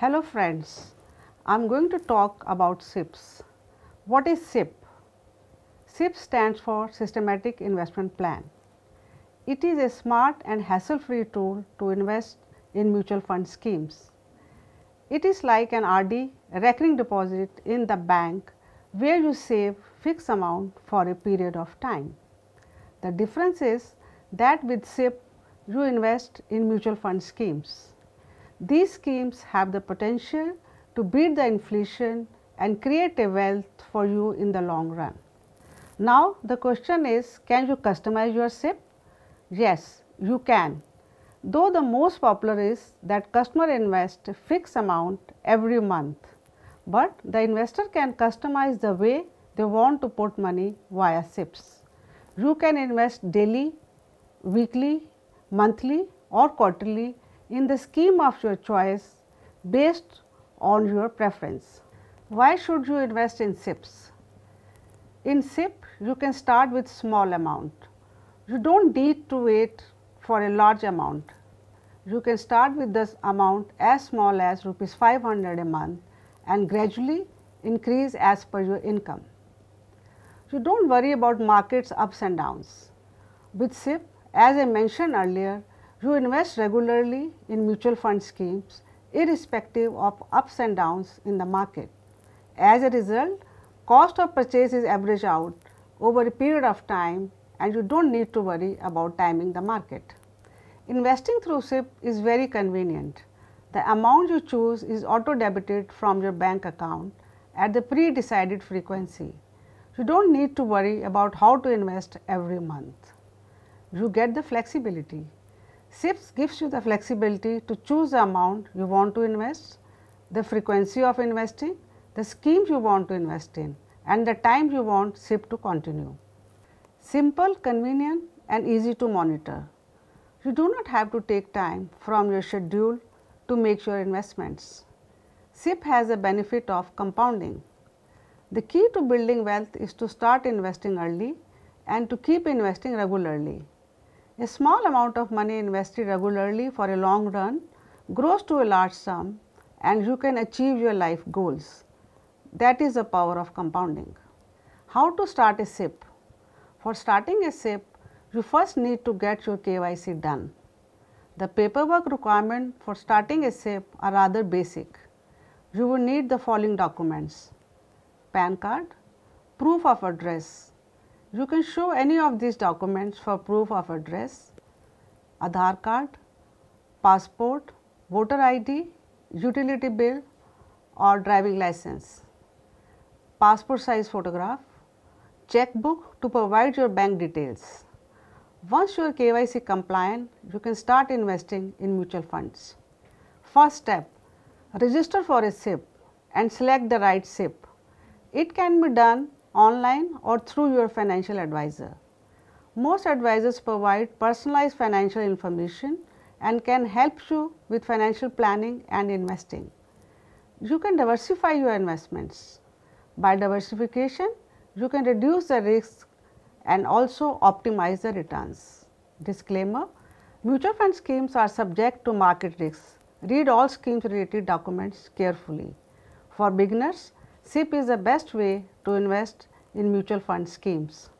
Hello friends, I am going to talk about SIPs. What is SIP? SIP stands for Systematic Investment Plan. It is a smart and hassle free tool to invest in mutual fund schemes. It is like an RD, recurring deposit in the bank where you save fixed amount for a period of time. The difference is that with SIP you invest in mutual fund schemes. These schemes have the potential to beat the inflation and create a wealth for you in the long run. Now, the question is can you customize your SIP? Yes, you can. Though the most popular is that customer invest a fixed amount every month, but the investor can customize the way they want to put money via SIPs. You can invest daily, weekly, monthly or quarterly in the scheme of your choice based on your preference. Why should you invest in SIPs? In SIP, you can start with small amount. You don't need to wait for a large amount. You can start with this amount as small as rupees 500 a month and gradually increase as per your income. You don't worry about markets ups and downs. With SIP, as I mentioned earlier, you invest regularly in mutual fund schemes irrespective of ups and downs in the market. As a result, cost of purchase is averaged out over a period of time and you do not need to worry about timing the market. Investing through SIP is very convenient. The amount you choose is auto debited from your bank account at the pre-decided frequency. You do not need to worry about how to invest every month. You get the flexibility. SIPs gives you the flexibility to choose the amount you want to invest, the frequency of investing, the schemes you want to invest in and the time you want SIP to continue. Simple, convenient and easy to monitor. You do not have to take time from your schedule to make your investments. SIP has a benefit of compounding. The key to building wealth is to start investing early and to keep investing regularly. A small amount of money invested regularly for a long run grows to a large sum and you can achieve your life goals. That is the power of compounding. How to start a SIP? For starting a SIP, you first need to get your KYC done. The paperwork requirement for starting a SIP are rather basic. You will need the following documents PAN card, proof of address, you can show any of these documents for proof of address, Aadhaar card, passport, voter ID, utility bill or driving license, passport size photograph, checkbook to provide your bank details. Once you are KYC compliant, you can start investing in mutual funds. First step, register for a SIP and select the right SIP. It can be done online or through your financial advisor. Most advisors provide personalized financial information and can help you with financial planning and investing. You can diversify your investments. By diversification, you can reduce the risk and also optimize the returns. Disclaimer, mutual fund schemes are subject to market risks. Read all schemes related documents carefully. For beginners, SIP is the best way to invest in mutual fund schemes.